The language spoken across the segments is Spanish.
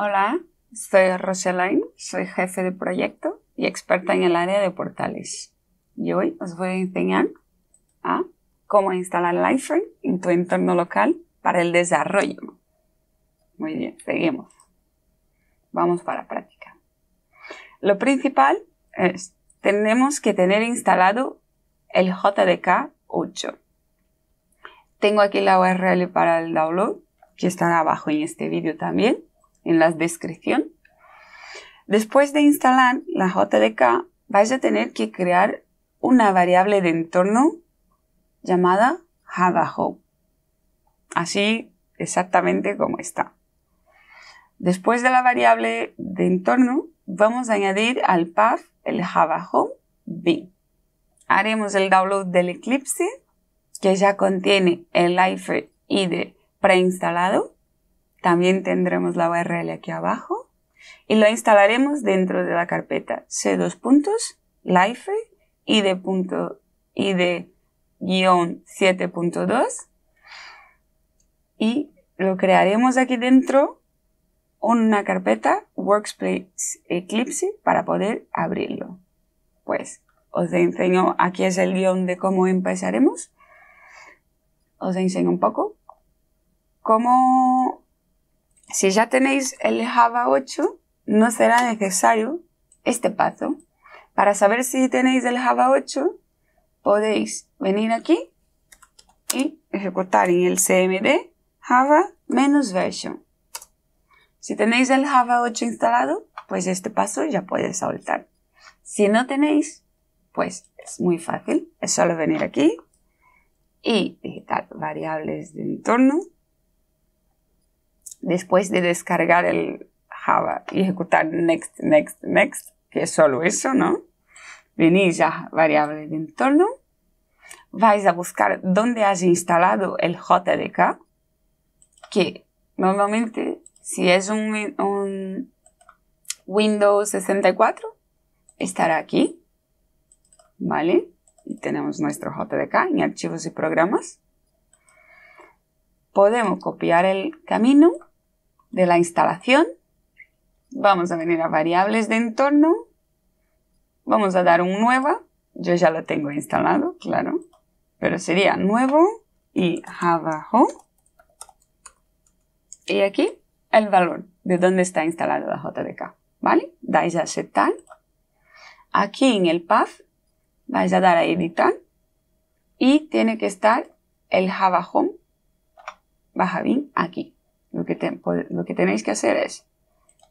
Hola, soy Roseline, soy jefe de proyecto y experta en el área de portales. Y hoy os voy a enseñar a cómo instalar Liveframe en tu entorno local para el desarrollo. Muy bien, seguimos. Vamos para práctica. Lo principal es, tenemos que tener instalado el JDK 8. Tengo aquí la URL para el download, que está abajo en este vídeo también, en la descripción. Después de instalar la JDK, vais a tener que crear una variable de entorno llamada Java Home. Así exactamente como está. Después de la variable de entorno, vamos a añadir al path el Java Home bin. Haremos el download del Eclipse, que ya contiene el Life ID preinstalado. También tendremos la URL aquí abajo. Y lo instalaremos dentro de la carpeta c2 puntos, Life, ID.ID-7.2 y lo crearemos aquí dentro una carpeta Workspace Eclipse para poder abrirlo. Pues os enseño, aquí es el guion de cómo empezaremos. Os enseño un poco. Como si ya tenéis el Java 8, no será necesario este paso. Para saber si tenéis el Java 8, podéis venir aquí y ejecutar en el CMD Java menos version. Si tenéis el Java 8 instalado, pues este paso ya puede saltar. Si no tenéis, pues es muy fácil. Es solo venir aquí y digitar variables de entorno. Después de descargar el Java y ejecutar next, next, next, que es solo eso, ¿no? Venís a variable de entorno. Vais a buscar dónde has instalado el JDK, que normalmente si es un, un Windows 64, estará aquí. ¿Vale? Y tenemos nuestro JDK en archivos y programas. Podemos copiar el camino de la instalación. Vamos a venir a variables de entorno. Vamos a dar un nuevo. Yo ya lo tengo instalado, claro. Pero sería nuevo y Java Home. Y aquí el valor de dónde está instalado la JDK. ¿Vale? Dais a aceptar. Aquí en el path vais a dar a editar y tiene que estar el Java Home baja bin aquí. Lo que, que tenéis que hacer es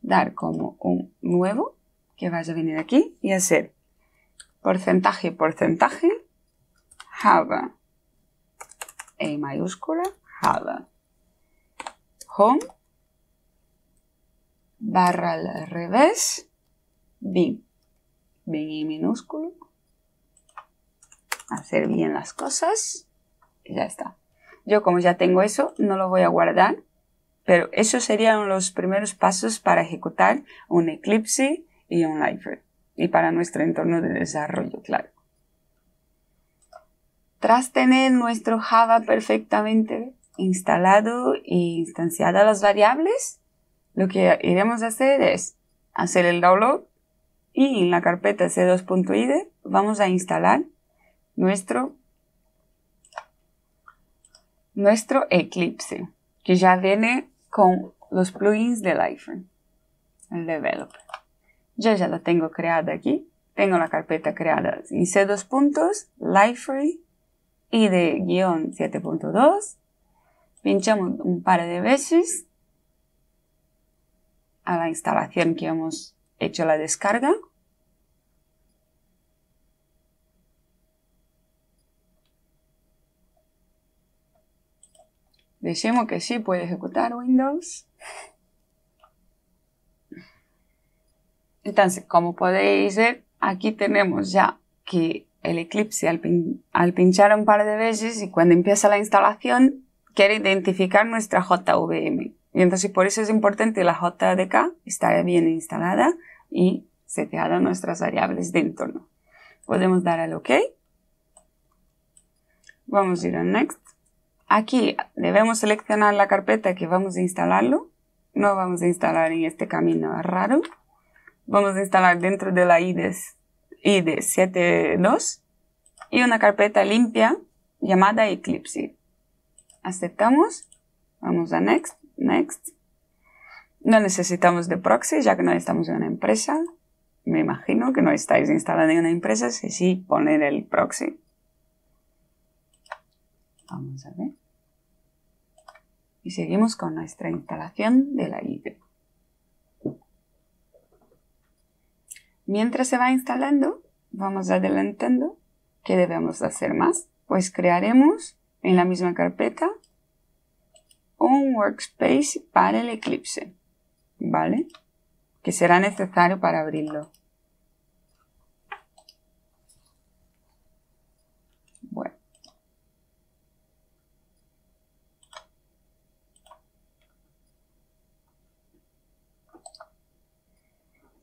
dar como un nuevo que vais a venir aquí y hacer porcentaje, porcentaje, Java, E mayúscula, Java, Home, barra al revés, bin, bin y minúsculo, hacer bien las cosas y ya está. Yo como ya tengo eso, no lo voy a guardar, pero esos serían los primeros pasos para ejecutar un Eclipse y un Lifer y para nuestro entorno de desarrollo, claro. Tras tener nuestro Java perfectamente instalado e instanciadas las variables, lo que iremos a hacer es hacer el download y en la carpeta c2.ide vamos a instalar nuestro, nuestro Eclipse, que ya viene con los plugins de Liferay, el developer. Yo ya lo tengo creado aquí. Tengo la carpeta creada en C2 puntos, Liferay, y de guion 7.2. Pinchamos un par de veces a la instalación que hemos hecho la descarga. Decimos que sí puede ejecutar Windows. Entonces, como podéis ver, aquí tenemos ya que el Eclipse al, al, pinchar un par de veces y cuando empieza la instalación quiere identificar nuestra JVM. Y entonces por eso es importante la JDK estar bien instalada y seteada nuestras variables de entorno. Podemos dar al OK. Vamos a ir a Next. Aquí debemos seleccionar la carpeta que vamos a instalarlo. no vamos a instalar en este camino raro. Vamos a instalar dentro de la IDE, IDE 7.2 y una carpeta limpia llamada Eclipse. Aceptamos. Vamos a Next, Next. No necesitamos de proxy ya que no estamos en una empresa. Me imagino que no estáis instalando en una empresa, si sí, poner el proxy. Vamos a ver. Y seguimos con nuestra instalación de la IDE. Mientras se va instalando, vamos adelantando qué debemos hacer más. Pues crearemos en la misma carpeta un workspace para el Eclipse, ¿vale? Que será necesario para abrirlo. Bueno.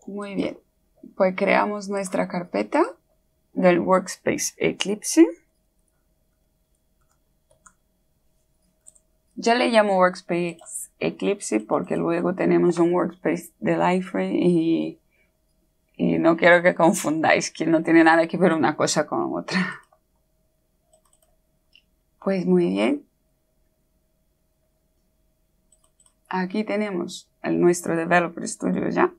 Muy bien. Pues creamos nuestra carpeta del workspace Eclipse. Ya le llamo Workspace Eclipse porque luego tenemos un Workspace de Liferay y, y no quiero que confundáis que no tiene nada que ver una cosa con otra. Pues muy bien. Aquí tenemos el nuestro Developer Studio ya.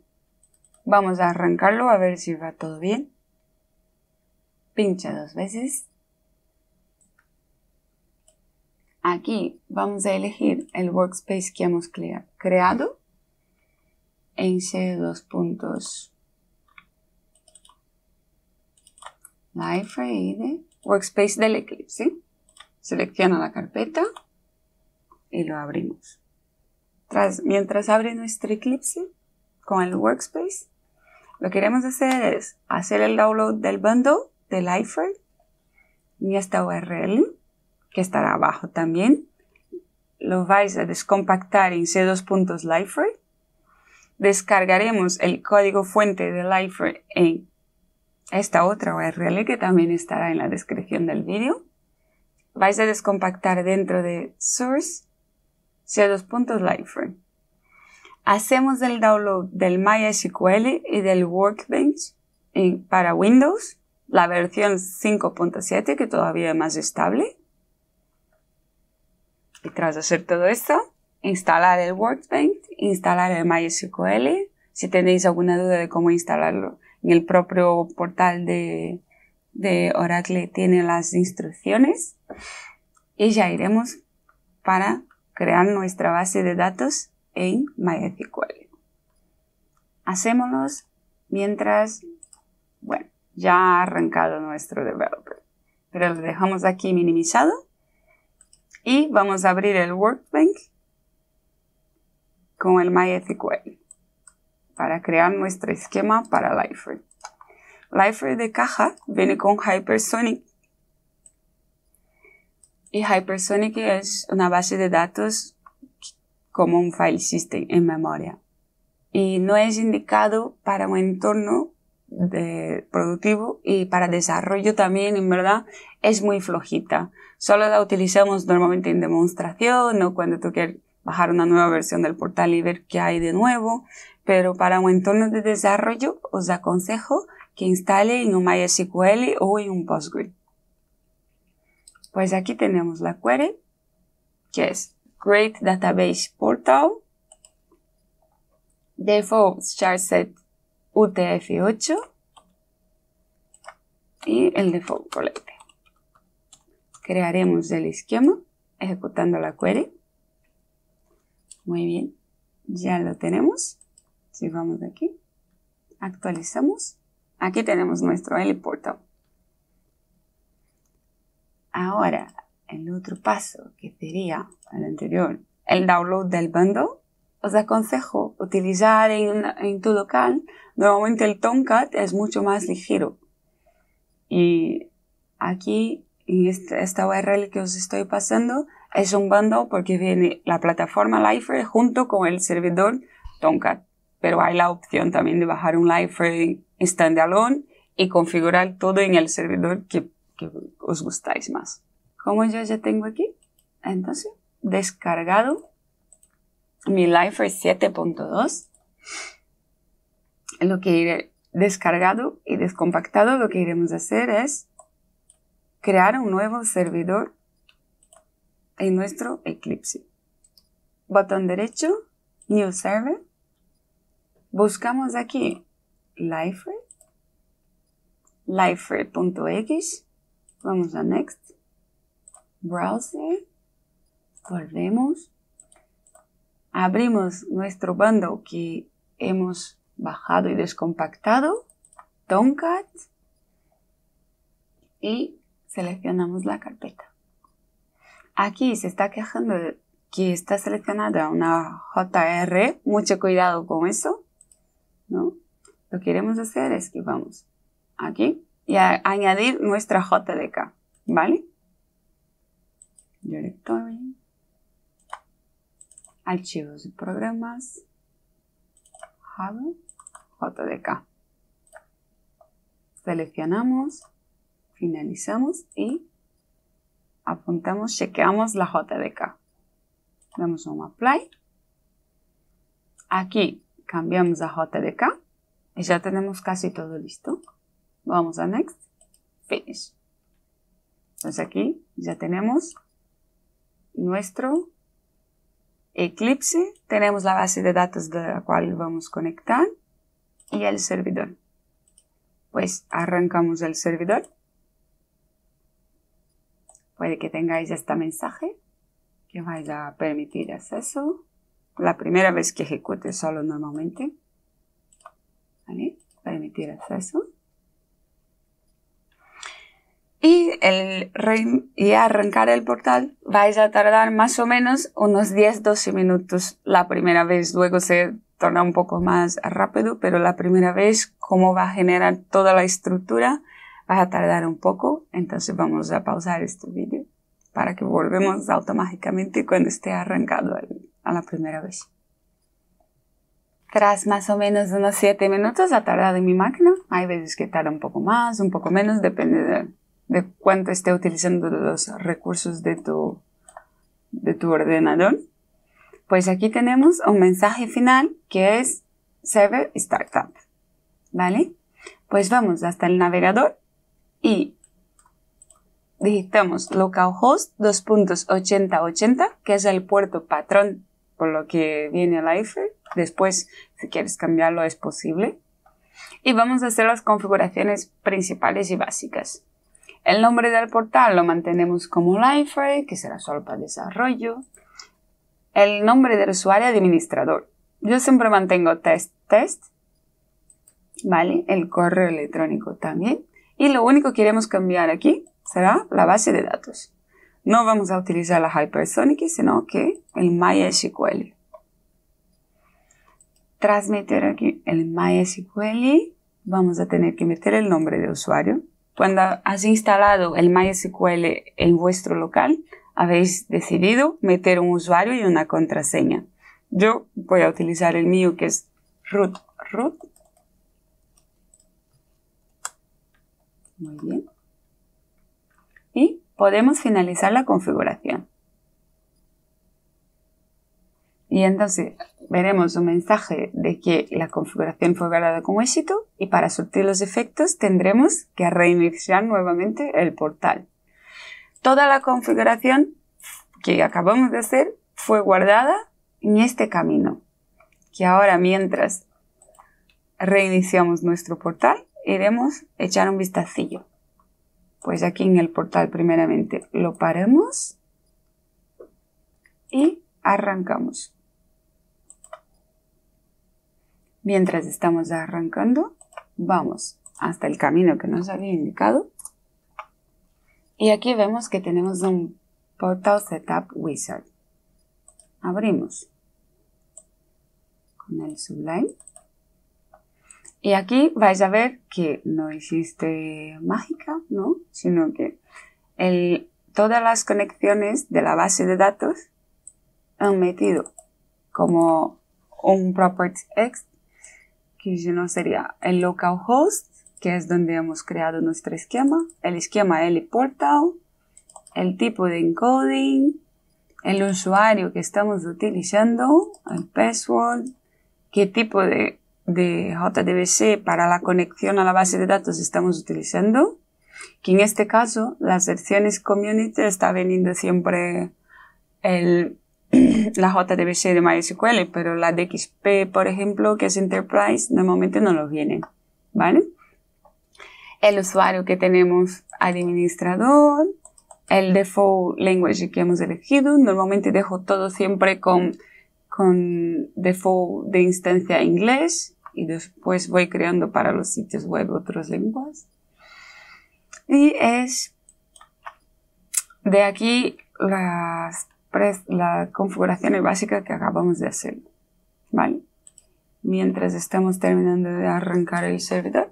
Vamos a arrancarlo a ver si va todo bien. Pincha dos veces. Aquí vamos a elegir el workspace que hemos creado en C2 puntos Live Workspace del Eclipse. Selecciona la carpeta y lo abrimos. mientras abre nuestro Eclipse con el Workspace, lo que queremos hacer es hacer el download del bundle de Lifer y esta URL que estará abajo también. Lo vais a descompactar en c2.lifer. Descargaremos el código fuente de Lifer en esta otra URL que también estará en la descripción del vídeo. Vais a descompactar dentro de source c2.lifer. Hacemos el download del MySQL y del Workbench para Windows, la versión 5.7 que todavía es más estable. Y tras hacer todo esto, instalar el Workbench, instalar el MySQL. Si tenéis alguna duda de cómo instalarlo, en el propio portal de, de Oracle tiene las instrucciones. Y ya iremos para crear nuestra base de datos en MySQL. Hacémoslo mientras, bueno, ya ha arrancado nuestro developer. Pero lo dejamos aquí minimizado y vamos a abrir el Workbench con el MySQL para crear nuestro esquema para Lifer. Lifer de caja viene con Hypersonic y Hypersonic es una base de datos como un file system en memoria y no es indicado para un entorno de productivo y para desarrollo también, en verdad, es muy flojita. Solo la utilizamos normalmente en demostración o cuando tú quieres bajar una nueva versión del portal y ver qué hay de nuevo, pero para un entorno de desarrollo os aconsejo que instale en un MySQL o en un Postgre. Pues aquí tenemos la query, que es Great Database Portal, default charset UTF-8 y el default collecte. Crearemos el esquema ejecutando la query. Muy bien, ya lo tenemos. Si vamos aquí, actualizamos. Aquí tenemos nuestro L portal. Ahora, el otro paso que sería el anterior, el download del bundle os aconsejo utilizar en, tu local. Normalmente el Tomcat es mucho más ligero. Y aquí, en esta, URL que os estoy pasando, es un bundle porque viene la plataforma Lifer junto con el servidor Tomcat. Pero hay la opción también de bajar un Lifer standalone y configurar todo en el servidor que, que os gustáis más. Como yo ya tengo aquí, entonces, descargado mi Lifer 7.2, lo que iré descargado y descompactado, lo que iremos a hacer es crear un nuevo servidor en nuestro Eclipse. Botón derecho, New Server. Buscamos aquí Lifer, lifer.x. Vamos a Next. Browser. Volvemos. Abrimos nuestro bundle que hemos bajado y descompactado. Tomcat. Y seleccionamos la carpeta. Aquí se está quejando que está seleccionada una JR. Mucho cuidado con eso. ¿no? Lo que queremos hacer es que vamos aquí y añadir nuestra JDK. ¿Vale? Directory. Archivos y programas. JDK. Seleccionamos, finalizamos y apuntamos, chequeamos la JDK. Damos un apply. Aquí cambiamos a JDK y ya tenemos casi todo listo. Vamos a next, finish. Entonces aquí ya tenemos nuestro Eclipse, tenemos la base de datos de la cual vamos a conectar y el servidor. Pues arrancamos el servidor. Puede que tengáis este mensaje que vais a permitir acceso. La primera vez que ejecute solo normalmente. ¿Vale? Permitir acceso. Y, el, y arrancar el portal vais a tardar más o menos unos 10-12 minutos la primera vez. Luego se torna un poco más rápido, pero la primera vez, como va a generar toda la estructura, va a tardar un poco. Entonces vamos a pausar este vídeo para que volvemos automáticamente cuando esté arrancado a la primera vez. Tras más o menos unos 7 minutos ha tardado en mi máquina. Hay veces que tarda un poco más, un poco menos, depende de de cuánto esté utilizando los recursos de tu, de tu ordenador. Pues aquí tenemos un mensaje final que es Server Startup. ¿Vale? Pues vamos hasta el navegador y digitamos localhost 2.8080, que es el puerto patrón por lo que viene el IFE. Después, si quieres cambiarlo, es posible. Y vamos a hacer las configuraciones principales y básicas. El nombre del portal lo mantenemos como Liferay, que será solo para desarrollo. El nombre del usuario administrador. Yo siempre mantengo test test. ¿Vale? El correo electrónico también. Y lo único que queremos cambiar aquí será la base de datos. No vamos a utilizar la Hypersonic, sino que el MySQL. Tras meter aquí el MySQL, vamos a tener que meter el nombre de usuario cuando has instalado el MySQL en vuestro local, habéis decidido meter un usuario y una contraseña. Yo voy a utilizar el mío que es root root. Muy bien. Y podemos finalizar la configuración. Y entonces veremos un mensaje de que la configuración fue guardada con éxito y para surtir los efectos tendremos que reiniciar nuevamente el portal. Toda la configuración que acabamos de hacer fue guardada en este camino, que ahora mientras reiniciamos nuestro portal iremos a echar un vistacillo. Pues aquí en el portal primeramente lo paremos y arrancamos. Mientras estamos arrancando, vamos hasta el camino que nos había indicado. Y aquí vemos que tenemos un Portal Setup Wizard. Abrimos con el Sublime. Y aquí vais a ver que no existe mágica, ¿no? Sino que todas las conexiones de la base de datos han metido como un property que si no sería el localhost, que es donde hemos creado nuestro esquema, el esquema L portal, el tipo de encoding, el usuario que estamos utilizando, el password, qué tipo de, de JDBC para la conexión a la base de datos estamos utilizando, que en este caso las secciones community está veniendo siempre el, la JDBC de MySQL, pero la de XP, por ejemplo, que es Enterprise, normalmente no lo viene, ¿vale? El usuario que tenemos administrador, el default language que hemos elegido, normalmente dejo todo siempre con, con default de instancia inglés y después voy creando para los sitios web otras lenguas. Y es de aquí las la configuración básica que acabamos de hacer. ¿Vale? Mientras estamos terminando de arrancar el servidor.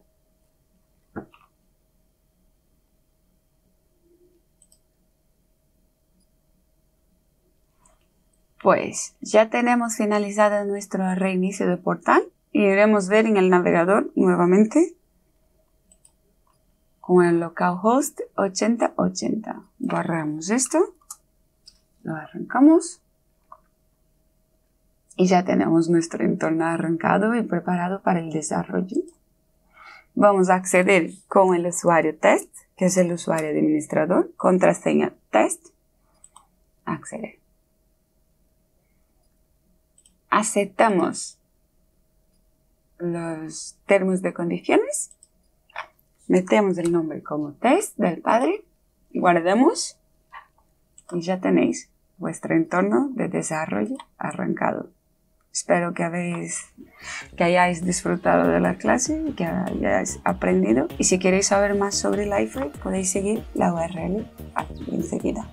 Pues ya tenemos finalizado nuestro reinicio de portal y iremos ver en el navegador nuevamente con el localhost 8080. Borramos esto lo arrancamos. Y ya tenemos nuestro entorno arrancado y preparado para el desarrollo. Vamos a acceder con el usuario test, que es el usuario administrador, contraseña test, acceder. Aceptamos los términos de condiciones, metemos el nombre como test del padre, guardamos. Y ya tenéis vuestro entorno de desarrollo arrancado. Espero que, habéis, que hayáis disfrutado de la clase y que hayáis aprendido. Y si queréis saber más sobre Liferay, podéis seguir la URL aquí enseguida.